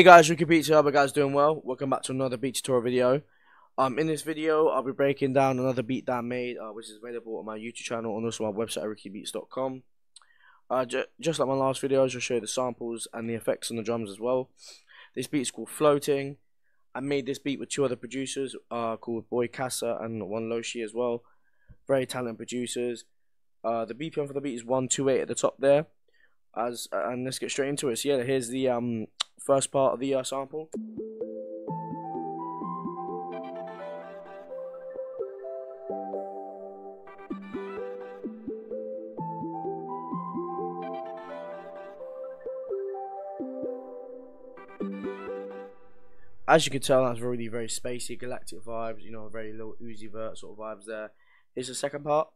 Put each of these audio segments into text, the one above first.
Hey guys, RiccyBeatzz here, hope you guys doing well. Welcome back to another beat tutorial video. Um, in this video, I'll be breaking down another beat that I made, uh, which is available on my YouTube channel and also my website, riccybeatzz.com. Uh, ju just like my last video, I'll show you the samples and the effects on the drums as well. This beat is called Floating. I made this beat with two other producers, uh, called Boy Casa and one Loshi as well. Very talented producers. Uh, the BPM for the beat is 128 at the top there. As uh, and let's get straight into it. So yeah, here's the um first part of the uh, sample. As you can tell, that's really very spacey, galactic vibes. You know, very Lil Uzi Vert sort of vibes there. Here's the second part.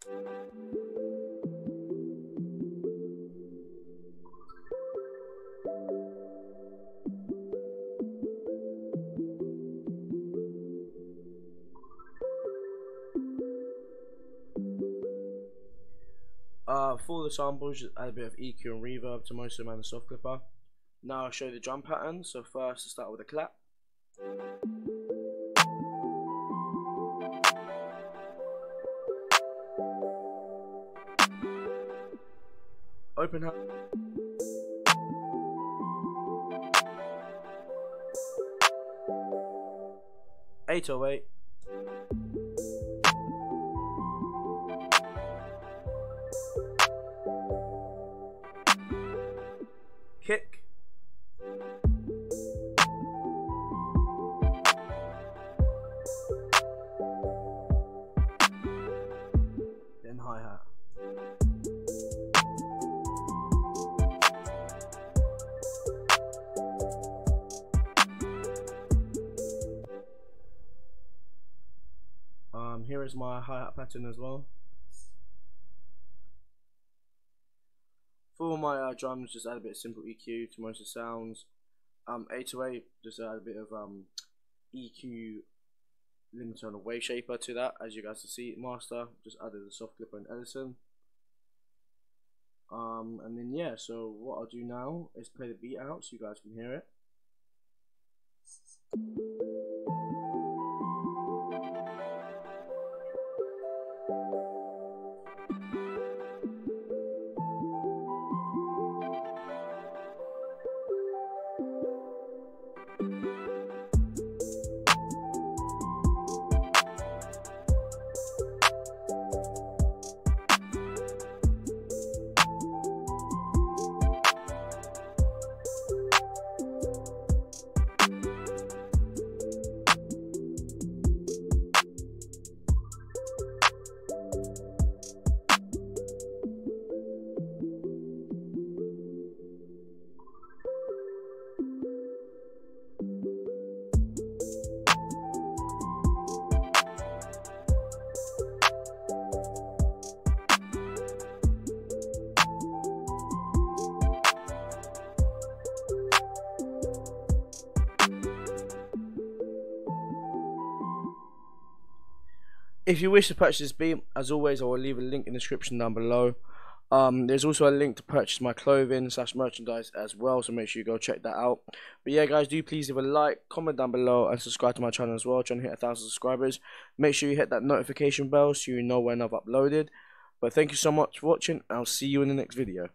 Uh, for the samples, just add a bit of EQ and reverb to most of them and the soft clipper. Now I'll show you the drum pattern. So first, start with a clap. Open up. Eight oh eight. Kick. Then hi hat. Um, here is my hi hat pattern as well. For my uh, drums, just add a bit of simple EQ to most of the sounds. Um, 808, just add a bit of um, EQ limiter and a wave shaper to that, as you guys can see. Master, just added a soft clipper and Edison. Um, and then yeah, so what I'll do now is play the beat out so you guys can hear it. If you wish to purchase this beat, as always, I will leave a link in the description down below. Um, there's also a link to purchase my clothing slash merchandise as well, so make sure you go check that out. But yeah, guys, do please leave a like, comment down below, and subscribe to my channel as well. trying to hit a thousand subscribers. Make sure you hit that notification bell so you know when I've uploaded. But thank you so much for watching. I'll see you in the next video.